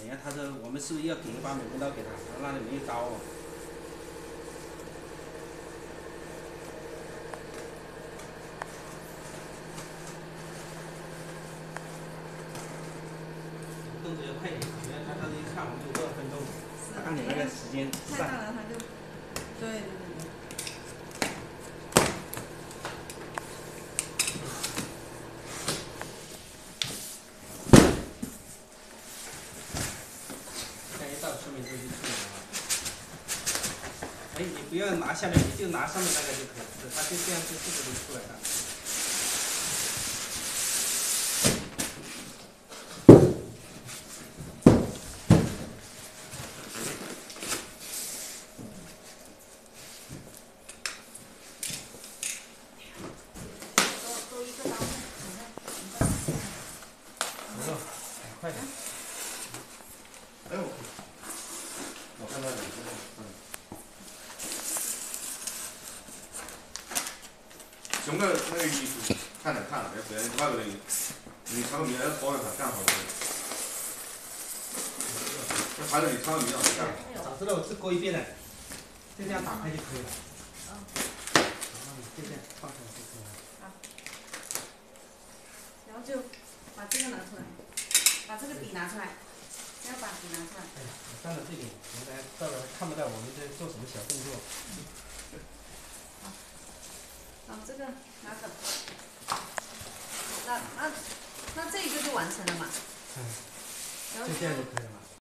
等下，他说我们是不是要给一把美工刀给他？他那里没有刀哦。动作要快点，因为他当时一看我们就多少分钟，他看你那个时间上。太大了他就，对对对对。到说明书就出来了。哎，你不要拿下面，你就拿上面那个就可以了，它就这样就自己就出来了。多多一个刀，你看，你看。不错，快点。哎我，我看到了，嗯。熊个那个衣服看了看了，要不然外边的，你穿个棉袄包着它干好了。这孩子你穿个棉袄干好。早知道我再勾一遍了，就这样打开就可以了。嗯然后你就这样放下来就可以了。然后就把这个拿出来，把这个笔拿出来，要把笔拿出来。哎，我站到这里，我们大家到了看不到我们在做什么小动作。好，这个拿走。那那那这一个就完成了嘛？嗯，就这样就可以了嘛。